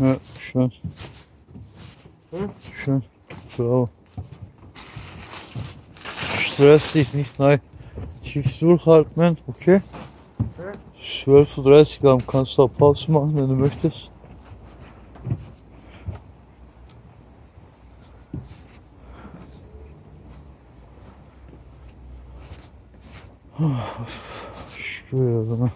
Ja, schön. Hm? Schön. Bravo. Stress dich nicht, nein. Tief durchhalten, okay? Ja. 12.30 Uhr kannst du auch Pause machen, wenn du möchtest. Şükür ya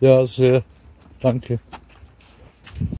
Ja, sehr. Danke.